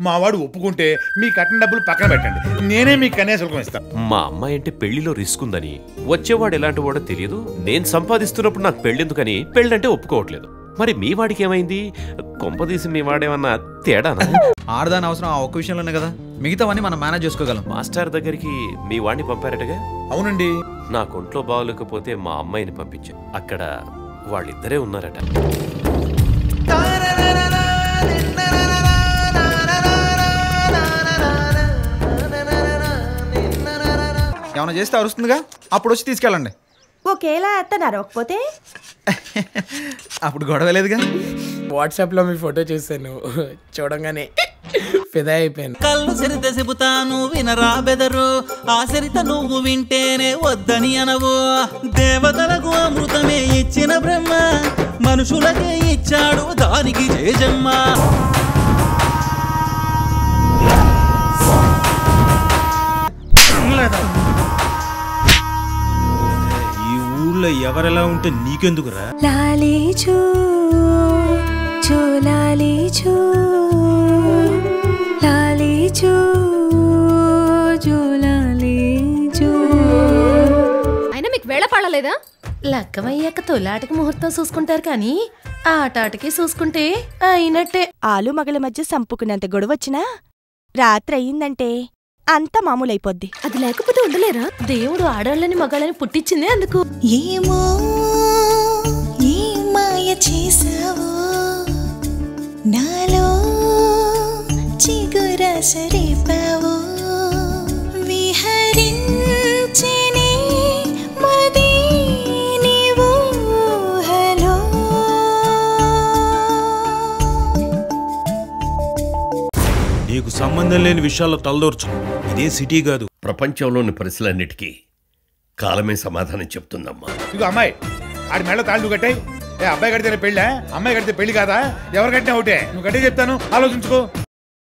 మా వాడు ఒప్పుకుంటే మీ కట్టిన డబ్బులు పక్కన పెట్టండి. నేనే మీ కన్యాశుల్కం ఇస్తాను మా అమ్మాయి అంటే పెళ్ళిలో రిస్క్ ఉందని వచ్చేవాడు ఎలాంటి వాడో తెలియదు. నేను సంపాదిస్తున్నప్పుడు నాకు పెళ్ళెందుకని పెళ్ళంటే ఒప్పుకోవట్లేదు. మరి మీ వాడికి ఏమైంది? కొంపదీసి మీ వాడేమన్నా తేడానా? ఆడదాని అవసరం ఆ ఒక్క విషయంలోనే కదా. మిగతావన్నీ మనం మేనేజ్ చేసుకోగలం. మాస్టర్ దగ్గరికి మీ వాడిని పంపారటగా? అవునండి. నా కొంట్లో బాగోలేకపోతే మా అమ్మాయిని పంపించా. అక్కడ వాళ్ళిద్దరే ఉన్నారట. ఏమైనా చేస్తే అరుస్తుందిగా? అప్పుడు వచ్చి తీసుకెళ్ళండి. ఒకేలా అత్తను అరవకపోతే అప్పుడు గొడవ లేదుగా. వాట్సాప్లో మీ ఫోటో చూసాను చూడంగానే ఫిదా అయిపోయాను. కళ్ళు సరిత చెబుతాను వినరా బెదరు. ఆ సరిత నువ్వు వింటేనే వద్దని అనవు. దేవతలకు అమృతమే ఇచ్చిన బ్రహ్మ. మనుషులకే ఇచ్చాడు దానికి జయజమ్మ. ఊళ్ళో ఎవరెలా ఉంటే నీకెందుకురా? లాలీ చూ చూ లాలీ చూ లాలీ చూ చూ లాలీ చూ. అయినా మీకు వేళ పడలేదా? లక్కమయ్యాక తొలాటకి ముహూర్తం చూసుకుంటారు కానీ ఆటాటకి చూసుకుంటే అయినట్టే. ఆలు మగల మధ్య సంపుకున్నంత గొడవచ్చినా రాత్రి అయ్యిందంటే అంతా మామూలైపోద్ది. అది లేకపోతే ఉండలేరా? దేవుడు ఆడాళ్ళని మగాళ్ళని పుట్టించిందే అందుకు. ఏమో ఏ మాయ చేసావో నాలో చిగురాస నీకు సంబంధం లేని విషయాల్లో తలదూర్చు. ఇదే సిటీ కాదు. ప్రపంచంలోని పరిస్థితులన్నిటికీ కాలమే సమాధానం చెప్తుందమ్మా. ఇదిగో అమ్మాయి ఆడి మెళ్ళ తాళ్ళు కట్టాయి. ఏ అబ్బాయి కడితేనే పెళ్ళా? అమ్మాయి కడితే పెళ్ళి కాదా? ఎవరు కట్టినా ఒకటే. నువ్వు కట్టే చెప్తాను. ఆలోచించుకో.